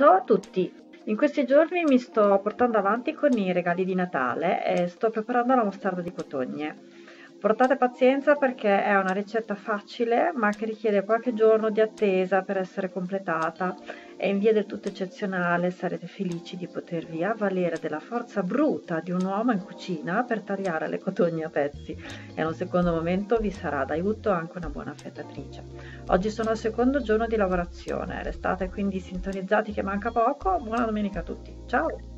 Ciao a tutti! In questi giorni mi sto portando avanti con i regali di Natale e sto preparando la mostarda di cotogne. Portate pazienza perché è una ricetta facile ma che richiede qualche giorno di attesa per essere completata. E in via del tutto eccezionale sarete felici di potervi avvalere della forza bruta di un uomo in cucina per tagliare le cotogne a pezzi. E in un secondo momento vi sarà d'aiuto anche una buona affettatrice. Oggi sono al secondo giorno di lavorazione, restate quindi sintonizzati che manca poco, buona domenica a tutti, ciao!